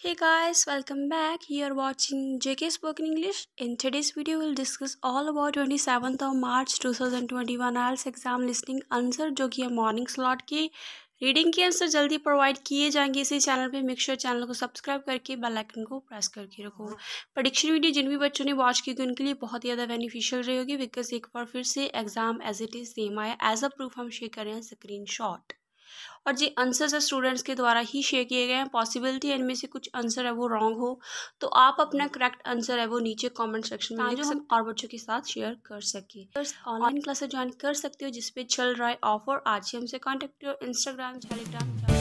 Hey guys, welcome back. You are watching JK Spoken English. In today's video, we'll discuss all about 27th of March 2021 IELTS exam listening answer जो कि है morning slot की. Reading के answer जल्दी provide किए जाएँगे. इसी channel पे मेक श्योर चैनल को सब्सक्राइब करके बेल आइकन को प्रेस करके रखो. प्रडिक्शन वीडियो जिन भी बच्चों ने वॉच की तो उनके लिए बहुत ज़्यादा बेनिफिशियल रहेगी बिकॉज़ एक बार फिर से exam as it is same आया. एज अ प्रूफ हम शेयर कर स्क्रीन शॉट और जी आंसर्स स्टूडेंट्स के द्वारा ही शेयर किए गए हैं। पॉसिबिलिटी इनमें से कुछ आंसर है वो रॉन्ग हो तो आप अपना करेक्ट आंसर है वो नीचे कमेंट सेक्शन में जो हम और बच्चों के साथ शेयर कर सके। ऑनलाइन क्लासेस ज्वाइन कर सकते हो जिसपे चल रहा है ऑफ़र आज ही हमसे कॉन्टेक्ट करो इंस्टाग्राम टेलीग्राम